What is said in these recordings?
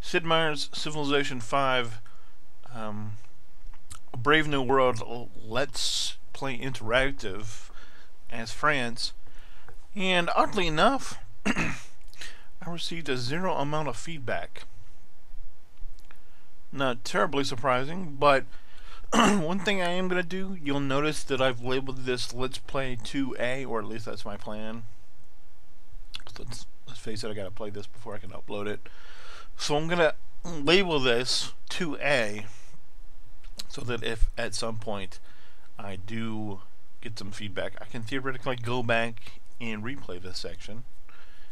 Sid Meier's Civilization 5 um, Brave New World Let's Play Interactive as France. And oddly enough, I received a zero amount of feedback. Not terribly surprising, but one thing I am going to do, you'll notice that I've labeled this Let's Play 2A, or at least that's my plan. Let's, let's face it, I got to play this before I can upload it. So I'm going to label this 2A so that if at some point I do get some feedback, I can theoretically go back and replay this section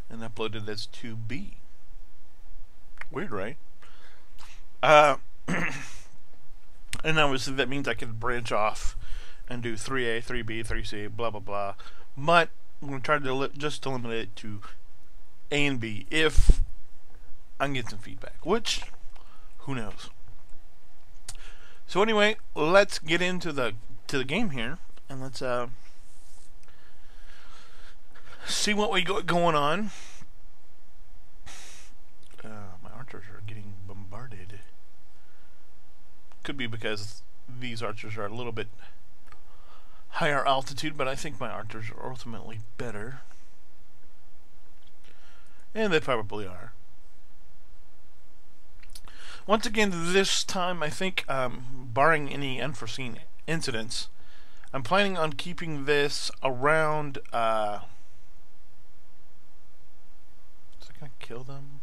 and upload it as 2B. Weird, right? Uh, and obviously that means I can branch off and do 3A, 3B, 3C, blah, blah, blah. But I'm going to try to just limit it to A and B if I get some feedback, which, who knows. So anyway, let's get into the to the game here, and let's uh, see what we got going on. Uh, my archers are getting bombarded. Could be because these archers are a little bit higher altitude, but I think my archers are ultimately better. And they probably are. Once again, this time, I think, um, barring any unforeseen incidents, I'm planning on keeping this around, uh... Is it gonna kill them?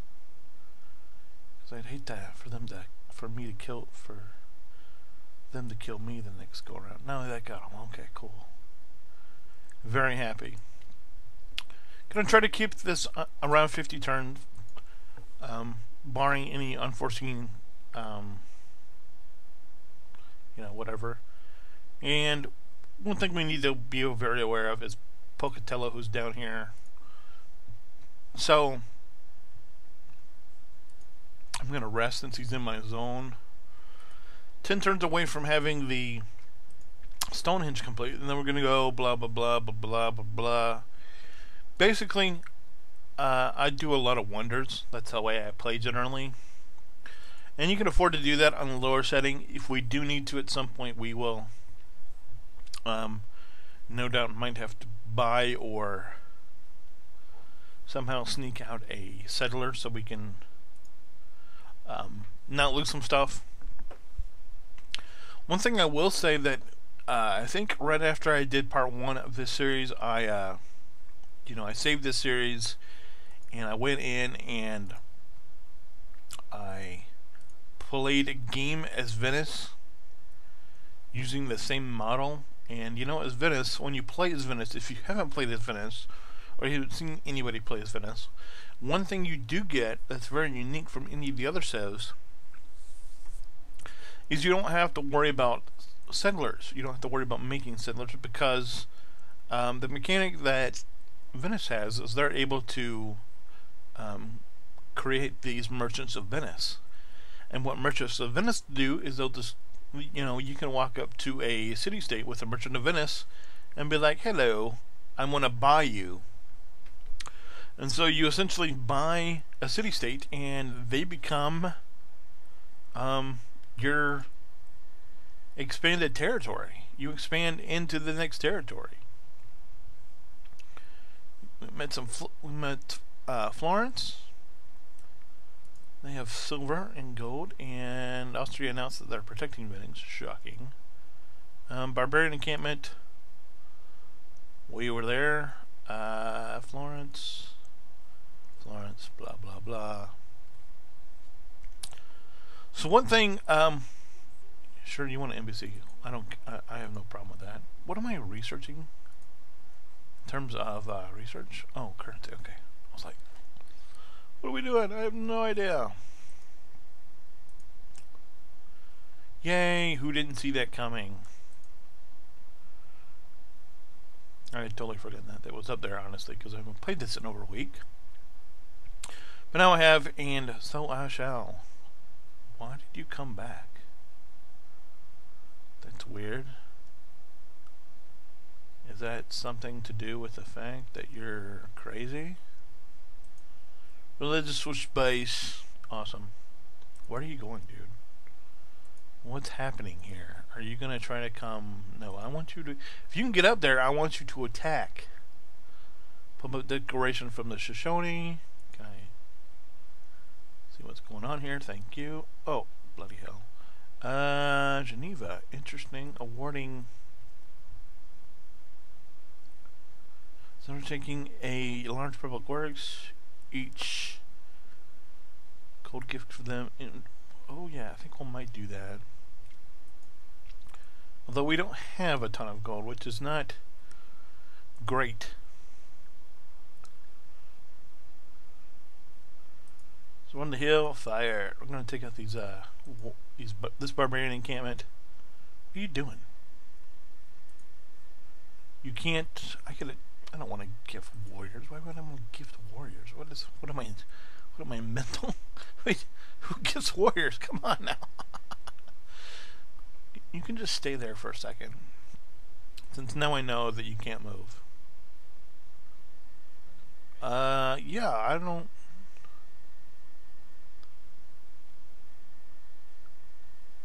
Because I'd hate that for them to, for me to kill, for them to kill me the next go around. No, that got them. Okay, cool. Very happy. Gonna try to keep this uh, around 50 turns. Um, barring any unforeseen, um, you know, whatever. And one thing we need to be very aware of is Pocatello, who's down here. So, I'm going to rest since he's in my zone. 10 turns away from having the Stonehenge complete, and then we're going to go blah, blah, blah, blah, blah, blah, blah. Basically, uh, I do a lot of wonders. That's the way I play generally. And you can afford to do that on the lower setting. If we do need to at some point, we will. Um, no doubt might have to buy or somehow sneak out a settler so we can um, not lose some stuff. One thing I will say that uh, I think right after I did part one of this series, I, uh, you know, I saved this series and I went in and I played a game as Venice using the same model. And you know, as Venice, when you play as Venice, if you haven't played as Venice, or you haven't seen anybody play as Venice, one thing you do get that's very unique from any of the other civs is you don't have to worry about settlers. You don't have to worry about making settlers because um, the mechanic that Venice has is they're able to um, create these merchants of Venice. And what merchants of Venice do is they'll just, you know, you can walk up to a city state with a merchant of Venice and be like, hello, I want to buy you. And so you essentially buy a city state and they become um, your expanded territory. You expand into the next territory. We met some. we met uh, Florence. They have silver and gold, and Austria announced that they're protecting Venice. Shocking. Um, Barbarian encampment. We were there. Uh, Florence. Florence. Blah blah blah. So one thing, um, sure you want an embassy. I don't. I, I have no problem with that. What am I researching? In terms of uh, research? Oh, currency. Okay. I was like, what are we doing? I have no idea. Yay, who didn't see that coming? I totally forgot that. That was up there, honestly, because I haven't played this in over a week. But now I have, and so I shall. Why did you come back? That's weird. Is that something to do with the fact that you're crazy? Religious base. Awesome. Where are you going, dude? What's happening here? Are you gonna try to come? No, I want you to. If you can get up there, I want you to attack. Public declaration from the Shoshone. I see what's going on here? Thank you. Oh, bloody hell. Uh, Geneva. Interesting. Awarding. So taking a large public works. Each gold gift for them. In, oh yeah, I think we might do that. Although we don't have a ton of gold, which is not great. So on the hill, fire. We're gonna take out these uh these this barbarian encampment. What are you doing? You can't. I could. I don't want to gift warriors. Why would I want to gift warriors? What is? What am I? What am I mental? Wait, who gives warriors? Come on now. you can just stay there for a second. Since now I know that you can't move. Uh, yeah, I don't...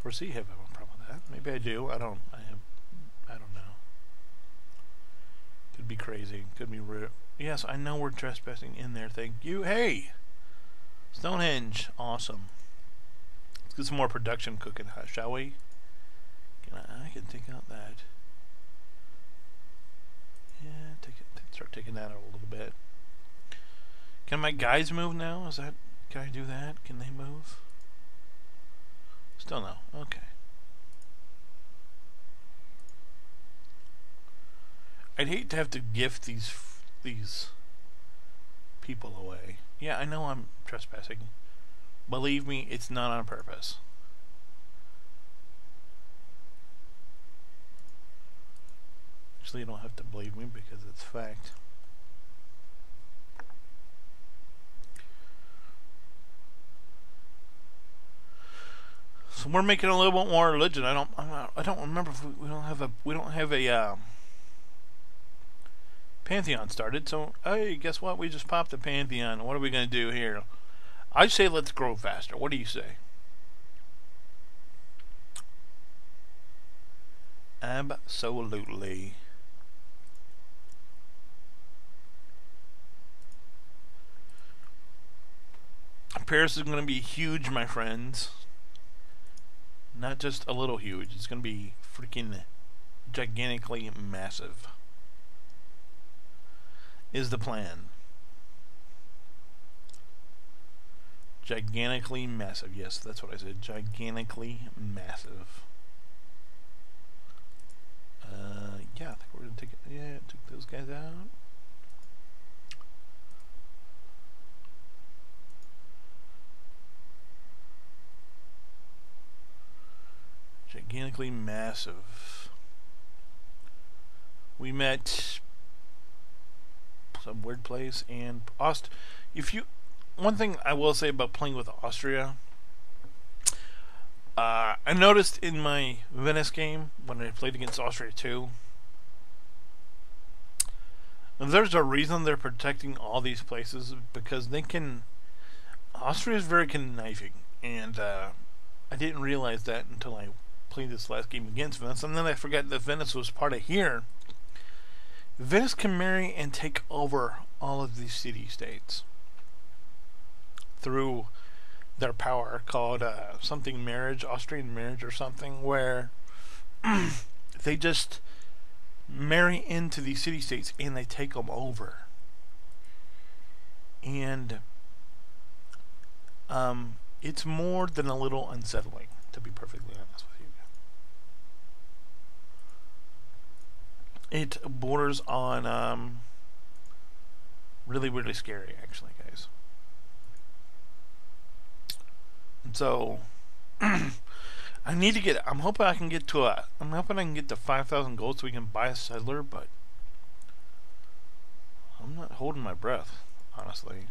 foresee having a problem with that. Maybe I do. I don't know. Be crazy. Could be rude. Yes, I know we're trespassing in there. Thank you. Hey, Stonehenge. Awesome. Let's get some more production cooking, huh, shall we? Can I, I can take out that. Yeah, take it. Start taking that out a little bit. Can my guys move now? Is that? Can I do that? Can they move? Still no. Okay. I'd hate to have to gift these these people away. Yeah, I know I'm trespassing. Believe me, it's not on purpose. Actually, you don't have to believe me because it's fact. So we're making a little bit more religion. I don't. I don't remember if we, we, don't have a. We don't have a uh, pantheon started. So hey, guess what? We just popped the pantheon. What are we gonna do here? I say let's grow faster. What do you say? Absolutely. Paris is going to be huge, my friends. Not just a little huge. It's going to be freaking gigantically massive. Is the plan. Gigantically massive. Yes, that's what I said. Gigantically massive. Uh, yeah, I think we're to take it. Yeah, took those guys out. gigantically massive. We met some weird place and Aust. If you, one thing I will say about playing with Austria, uh, I noticed in my Venice game when I played against Austria too. There's a reason they're protecting all these places because they can. Austria is very conniving, and uh, I didn't realize that until I played this last game against Venice, and then I forgot that Venice was part of here. Venice can marry and take over all of these city-states through their power called uh, something marriage, Austrian marriage or something, where they just marry into these city-states and they take them over. And um, it's more than a little unsettling, to be perfectly honest with you. It borders on um, really, really scary, actually, guys. And so, I need to get. I'm hoping I can get to a. I'm hoping I can get to 5,000 gold so we can buy a settler, but I'm not holding my breath, honestly.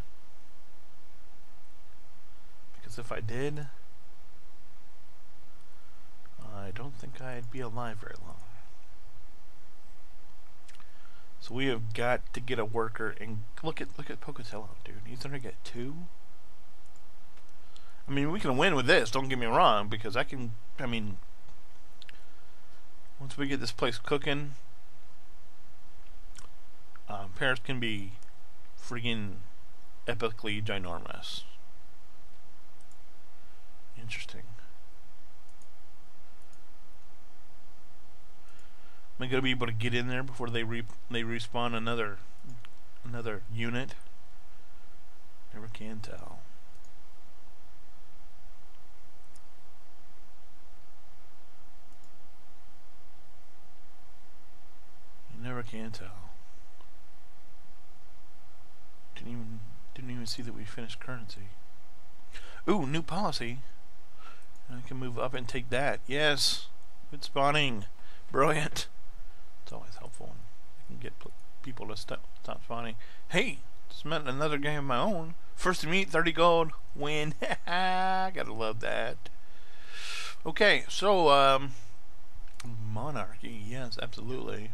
Because if I did, I don't think I'd be alive very long. So we have got to get a worker and look at look at Pocatello, dude. He's gonna get two. I mean, we can win with this. Don't get me wrong, because I can. I mean, once we get this place cooking, um, Paris can be freaking epically ginormous. Interesting. Am I gonna be able to get in there before they re they respawn another another unit? Never can tell. You never can tell. Didn't even didn't even see that we finished currency. Ooh, new policy. I can move up and take that. Yes. Good spawning. Brilliant. It's always helpful. I can get people to stop, stop spawning. Hey, met another game of my own. First to meet, 30 gold. Win. I gotta love that. Okay, so, um, monarchy. Yes, absolutely.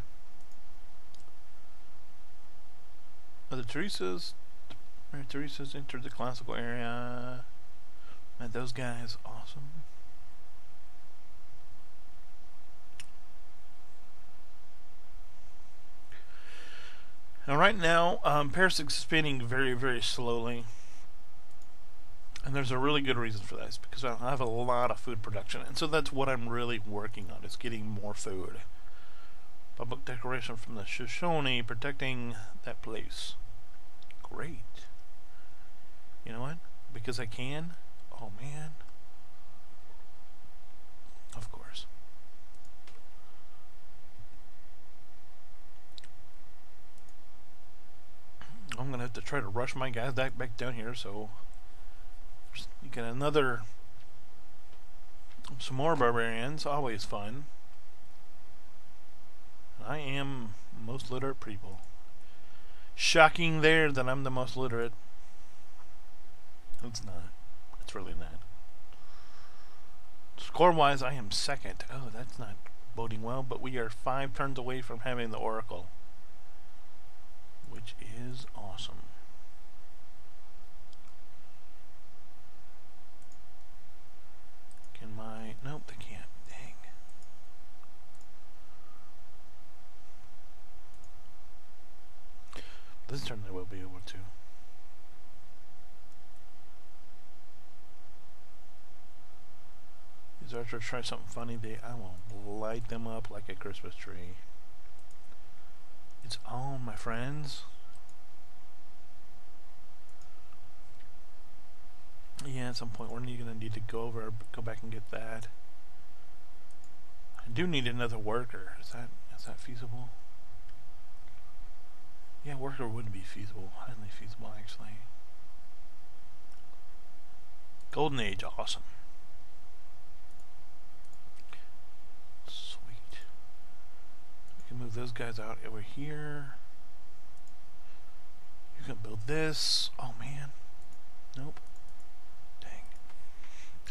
Mother Teresa's Teresa's entered the classical area. Man, those guys awesome. Now, right now, um, Paris is spinning very, very slowly. And there's a really good reason for that. It's because I have a lot of food production. And so that's what I'm really working on, is getting more food. Public declaration from the Shoshone protecting that place. Great. You know what? Because I can? Oh, man. Of course. I'm to have to try to rush my guys back, back down here, so... You get another... Some more barbarians, always fun. I am most literate people. Shocking there that I'm the most literate. It's not. It's really not. Score-wise, I am second. Oh, that's not boding well, but we are five turns away from having the Oracle. Which is awesome. Can my... Nope, they can't. Dang. This turn they will be able to. These archers try something funny, they I will light them up like a Christmas tree. It's on, my friends. Yeah, at some point we're going to need to go over, go back and get that. I do need another worker. Is that is that feasible? Yeah, worker would be feasible. Highly feasible, actually. Golden Age, awesome. Can move those guys out over here. You can build this. Oh man. Nope. Dang.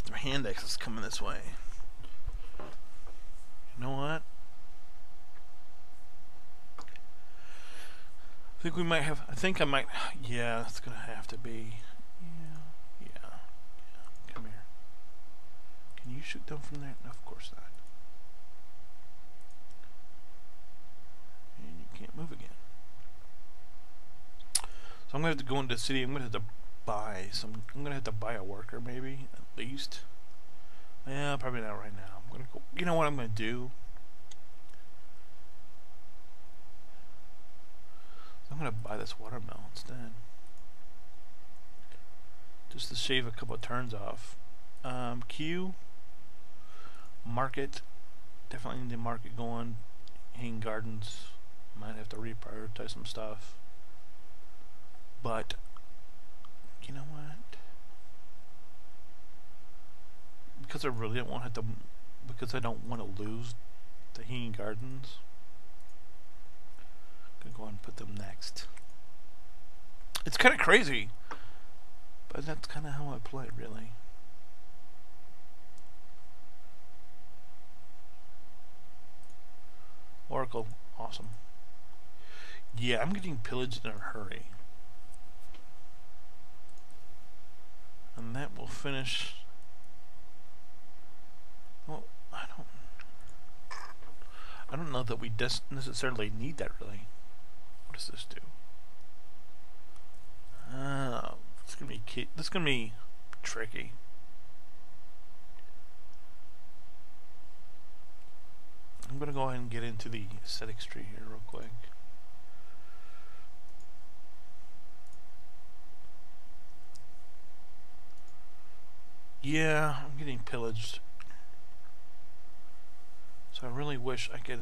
The hand axe is coming this way. You know what? I think we might have, I think I might, yeah, it's going to have to be, yeah, yeah, yeah, come here. Can you shoot them from there? No, of course not. Can't move again. So I'm gonna have to go into the city. I'm gonna have to buy some. I'm gonna have to buy a worker, maybe at least. Yeah, probably not right now. I'm gonna go. You know what I'm gonna do? I'm gonna buy this watermelon instead, just to shave a couple of turns off. Um, Q market. Definitely need the market going. Hanging gardens might have to reprioritize some stuff. But, you know what? Because I really don't want to, because I don't want to lose the Hanging Gardens, I'm to go and put them next. It's kind of crazy, but that's kind of how I play, really. Oracle, awesome. Yeah, I'm getting pillaged in a hurry. And that will finish... Well, I don't... I don't know that we necessarily need that, really. What does this do? Oh, it's gonna be... This is gonna be tricky. I'm going to go ahead and get into the aesthetics tree here real quick. Yeah, I'm getting pillaged. So I really wish I could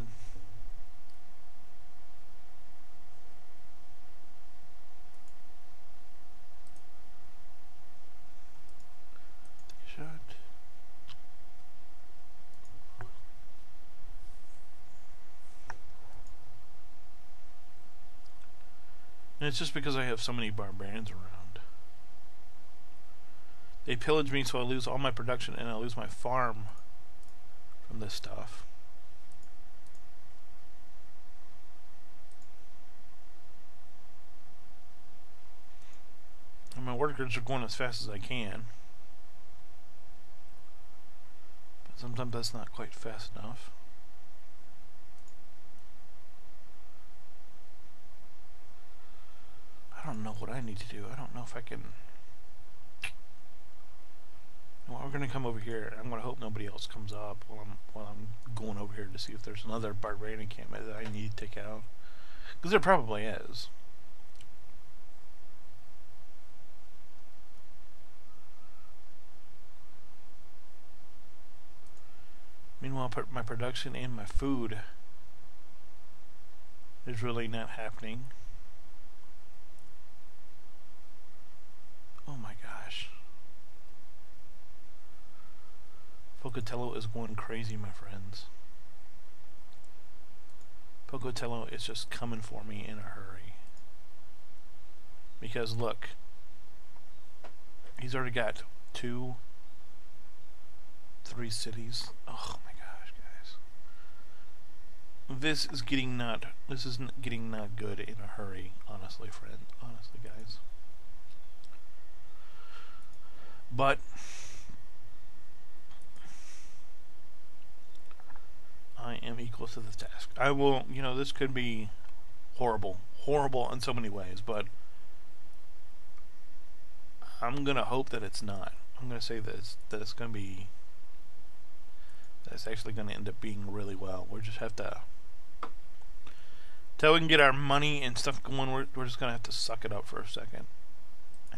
And it's just because I have so many barbarians around. They pillage me so I lose all my production and I lose my farm from this stuff. And my workers are going as fast as I can. But sometimes that's not quite fast enough. I don't know what I need to do. I don't know if I can... Well, we're going to come over here. I'm going to hope nobody else comes up while I'm, while I'm going over here to see if there's another barbarian encampment that I need to take out. Because there probably is. Meanwhile, put my production and my food is really not happening. Oh my gosh. Pocatello is going crazy, my friends. Pocatello is just coming for me in a hurry. Because look, he's already got two, three cities. Oh my gosh, guys. This is getting not, this is getting not good in a hurry, honestly, friend. Honestly, guys. But I am equal to the task. I will, you know, this could be horrible. Horrible in so many ways, but I'm going to hope that it's not. I'm going to say that it's, that it's going to be that it's actually going to end up being really well. We just have to till we can get our money and stuff going, we're, we're just going to have to suck it up for a second.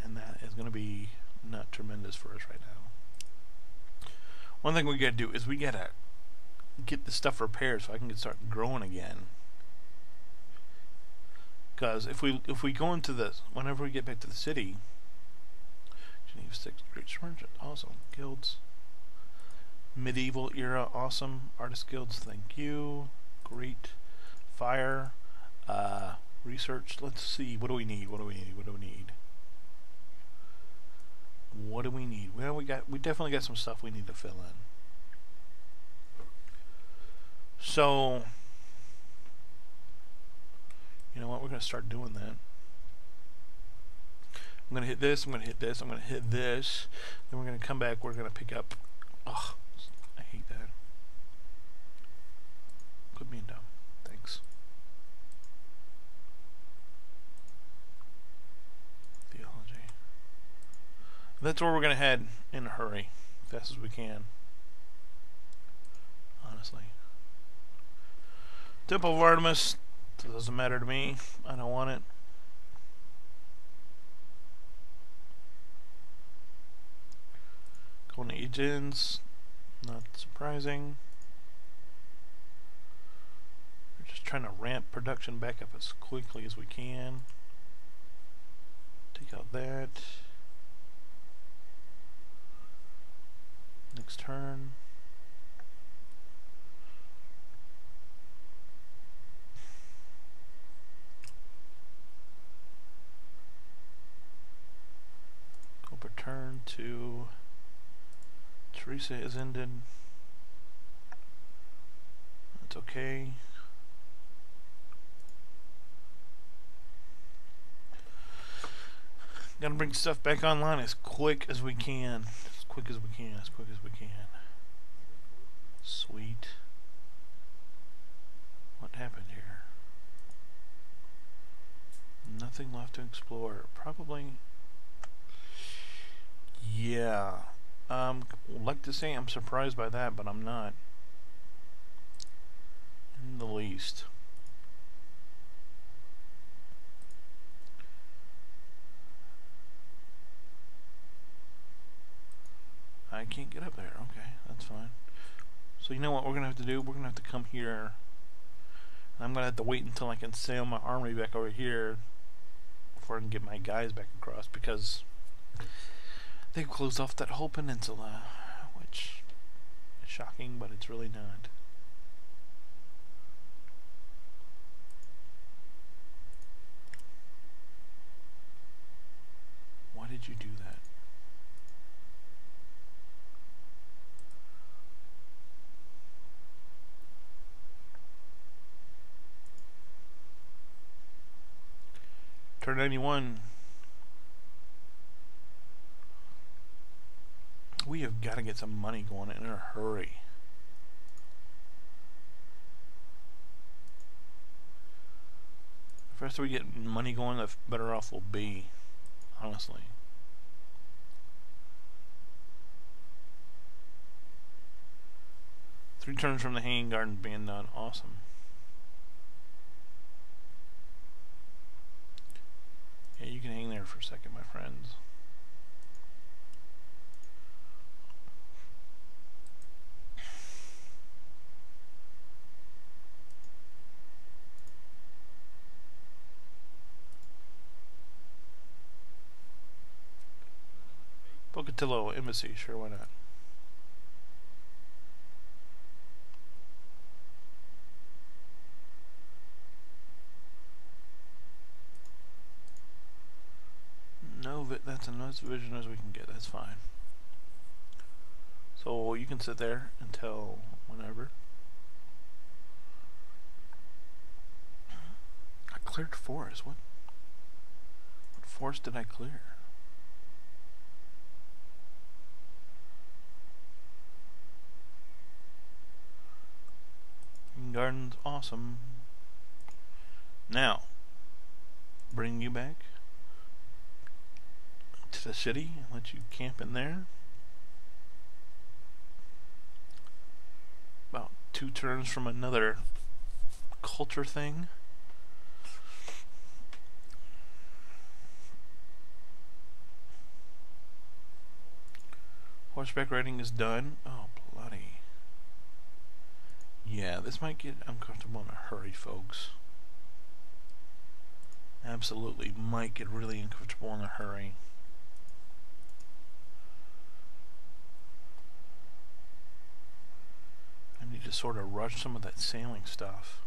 And that is going to be not tremendous for us right now. One thing we gotta do is we gotta get the stuff repaired so I can get start growing again. Because if we if we go into this, whenever we get back to the city, Geneva Six Great Merchant, awesome guilds, medieval era, awesome artist guilds, thank you, great, fire, uh, research. Let's see, what do we need? What do we need? What do we need? What do we need? Well, we got we definitely got some stuff we need to fill in. So, you know what? We're going to start doing that. I'm going to hit this, I'm going to hit this, I'm going to hit this. Then we're going to come back, we're going to pick up... Oh, I hate that. Quit being dumb. Thanks. Theology. That's where we're going to head in a hurry, fast as we can. Honestly. Temple of Artemis, doesn't matter to me. I don't want it. To Aegeans, not surprising. We're just trying to ramp production back up as quickly as we can. Take out that. Next turn. Go turn to Teresa is ended. That's okay. Gotta bring stuff back online as quick as we can. As quick as we can, as quick as we can. Sweet. What happened here? Nothing left to explore. Probably... Yeah. Um, like to say I'm surprised by that, but I'm not. In the least. I can't get up there. Okay, that's fine. So you know what we're going to have to do? We're going to have to come here. I'm going to have to wait until I can sail my army back over here before I can get my guys back across because they've closed off that whole peninsula, which is shocking, but it's really not. Why did you do that? Turn 91. We have got to get some money going in a hurry. The faster we get money going, the better off we'll be, honestly. Three turns from the hanging garden being done. Awesome. Yeah, you can hang there for a second, my friends. Pocatello Embassy, sure, why not? No, that's as vision as we can get. That's fine. So you can sit there until whenever. I cleared forest. What? What forest did I clear? Garden's awesome. Now, bring you back to the city and let you camp in there. About two turns from another culture thing. Horseback riding is done. Oh. Yeah, this might get uncomfortable in a hurry, folks. Absolutely might get really uncomfortable in a hurry. I need to sort of rush some of that sailing stuff.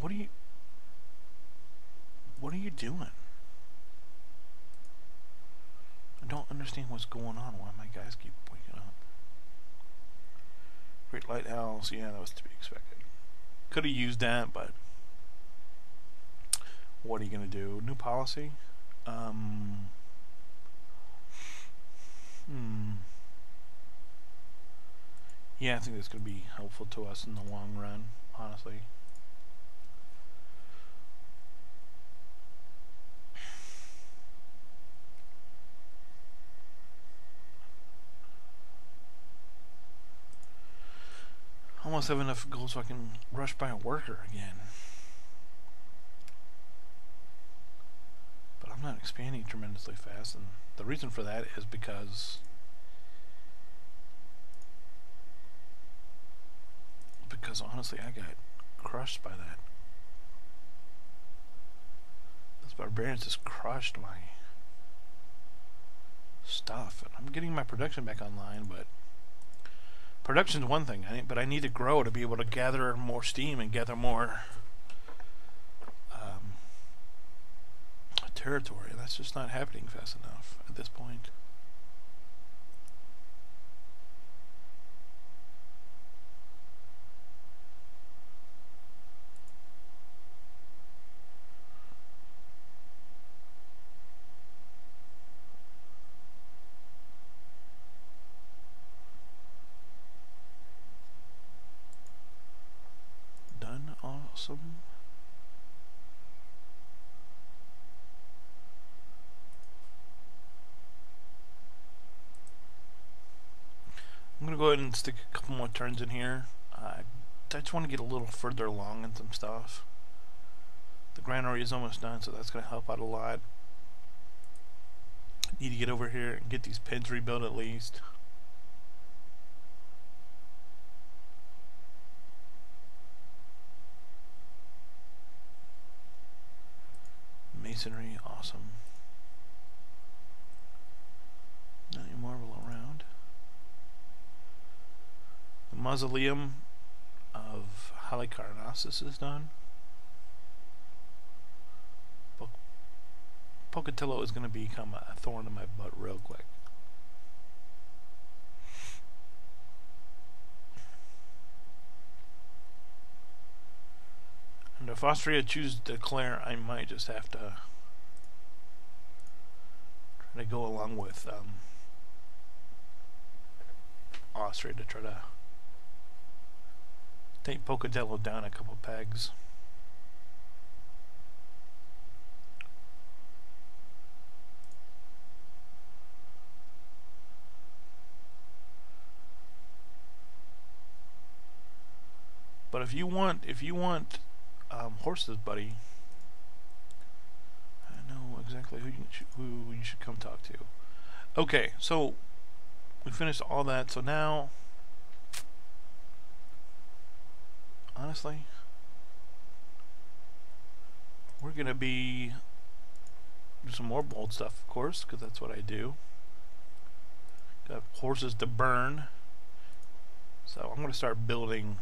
What are you... What are you doing? I don't understand what's going on, why my guys keep waking up. Great Lighthouse, yeah, that was to be expected. Could have used that, but... What are you going to do? New policy? Um... Hmm... Yeah, I think that's going to be helpful to us in the long run, honestly. I almost have enough gold so I can rush by a worker again. But I'm not expanding tremendously fast, and the reason for that is because because honestly I got crushed by that. Those barbarians just crushed my stuff. And I'm getting my production back online, but production's one thing, but I need to grow to be able to gather more steam and gather more um, territory. That's just not happening fast enough at this point. Awesome. Stick a couple more turns in here. Uh, I just want to get a little further along in some stuff. The granary is almost done, so that's going to help out a lot. Need to get over here and get these pins rebuilt at least. Masonry, awesome. Not any marble around. The mausoleum of Halicarnassus is done. Pocatello is going to become a thorn in my butt real quick. And if Austria chooses to declare, I might just have to try to go along with um, Austria to try to take Pocatello down a couple pegs. But if you want, if you want um, horses, buddy, I know exactly who you, should, who you should come talk to. Okay, so we finished all that. So now, honestly, we're gonna be do some more bold stuff, of course, because that's what I do. Got horses to burn. So I'm gonna start building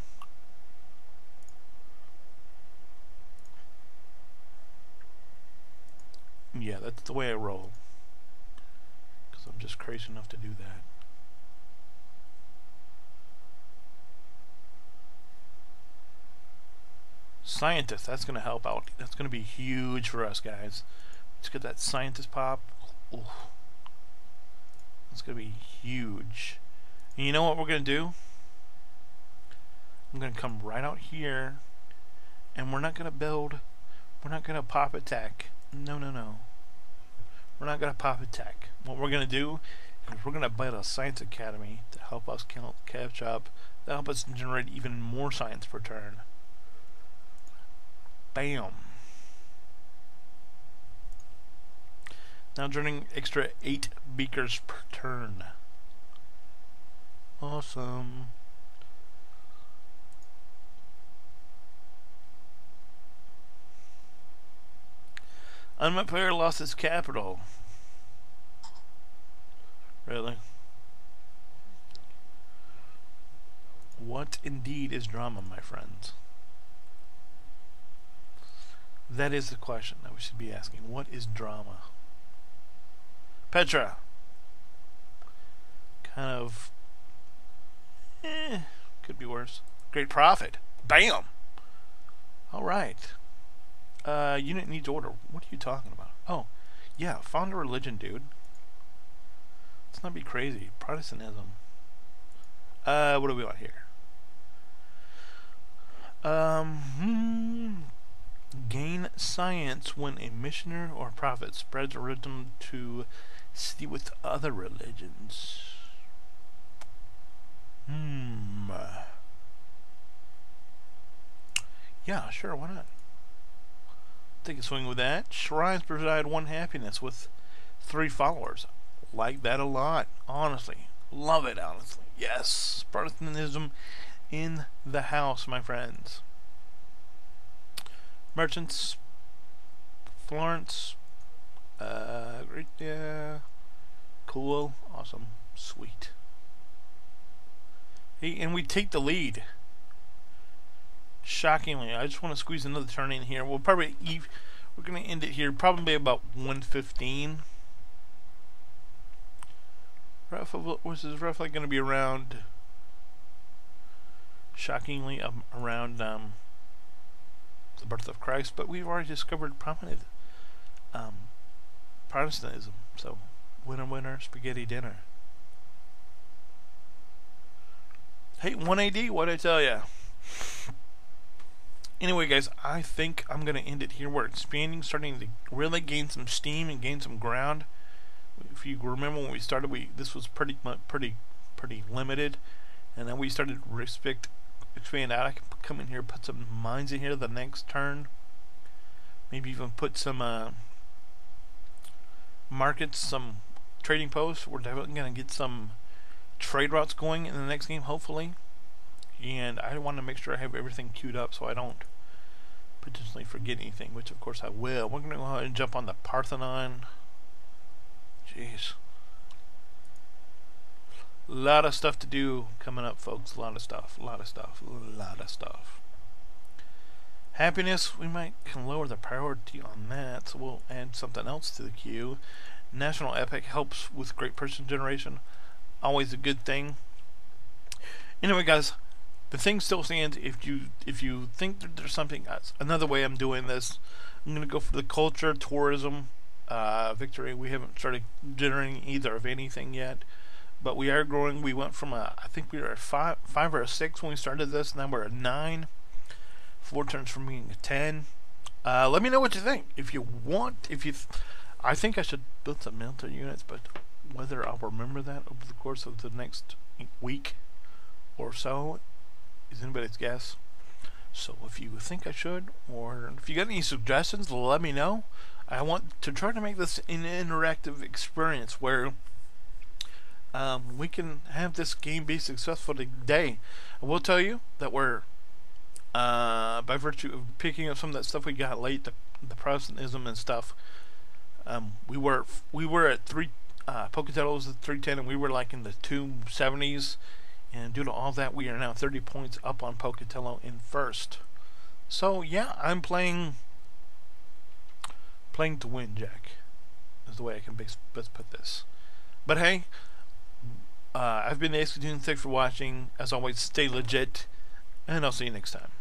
Yeah, that's the way I roll. Because I'm just crazy enough to do that. Scientist, that's going to help out. That's going to be huge for us, guys. Let's get that scientist pop. Ooh. That's going to be huge. And you know what we're going to do? I'm going to come right out here, and we're not going to build, we're not going to pop attack. No, no, no. We're not going to pop attack. What we're going to do is we're going to build a science academy to help us catch up, to help us generate even more science per turn. Bam. Now turning extra 8 beakers per turn. Awesome. Unmet player lost his capital. Really? What indeed is drama, my friends? That is the question that we should be asking. What is drama? Petra. Kind of. Eh, could be worse. Great prophet. Bam! Alright. Uh, unit needs order. What are you talking about? Oh, yeah, found a religion, dude. Let's not be crazy. Protestantism. Uh, what do we want here? Um, hmm, gain science when a missioner or prophet spreads religion to city with other religions. Hmm. Yeah, sure, why not? Take a swing with that. Shrines provide one happiness with three followers. Like that a lot, honestly. Love it, honestly. Yes, Protestantism in the house, my friends. Merchants, Florence, uh, great, yeah, cool, awesome, sweet. Hey, and we take the lead shockingly. I just want to squeeze another turn in here. We'll probably we're to end it here probably about 115. Roughly, which is roughly to be around shockingly um, around um, the birth of Christ, but we've already discovered prominent um, Protestantism. So, winner, winner, spaghetti dinner. Hey, 1AD, what'd I tell you? anyway, guys, I think I'm going to end it here. We're expanding, starting to really gain some steam and gain some ground. If you remember when we started, we this was pretty pretty pretty limited, and then we started to respect expand out. I can come in here, put some mines in here the next turn. Maybe even put some uh, markets, some trading posts. We're definitely going to get some trade routes going in the next game, hopefully. And I want to make sure I have everything queued up so I don't potentially forget anything, which of course I will. We're going to go ahead and jump on the Parthenon. Jeez. A lot of stuff to do coming up, folks. A lot of stuff. A lot of stuff. A lot of stuff. Happiness, we might can lower the priority on that, so we'll add something else to the queue. National Epic helps with great person generation. Always a good thing. Anyway, guys, the thing still stands. If you if you think that there's something else, another way I'm doing this, I'm gonna go for the culture tourism uh, victory. We haven't started generating either of anything yet, but we are growing. We went from a I think we were at five five or a six when we started this. Now we're at nine. Four turns from being a ten. Uh, let me know what you think. If you want, if you, th I think I should build some military units, but whether I'll remember that over the course of the next week or so is anybody's guess. So if you think I should, or if you got any suggestions, let me know. I want to try to make this an interactive experience where um, we can have this game be successful today. I will tell you that we're, uh, by virtue of picking up some of that stuff we got late, the, the Protestantism and stuff, um, we were we were at three. Uh, Pocatello was at 310, and we were like in the 270s and due to all that, we are now 30 points up on Pocatello in first. So yeah, I'm playing playing to win, Jack. Is the way I can best, best put this. But hey, uh, I've been Ace Thanks for watching. As always, stay legit, and I'll see you next time.